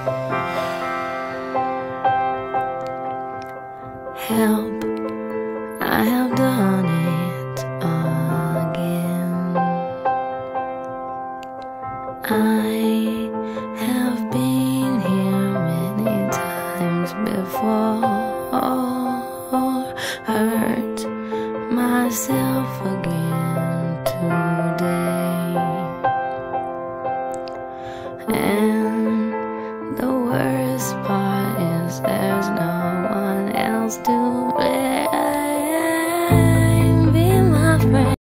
Help, I have done it again. I have been here many times before, hurt myself again today. And worst part is there's no one else to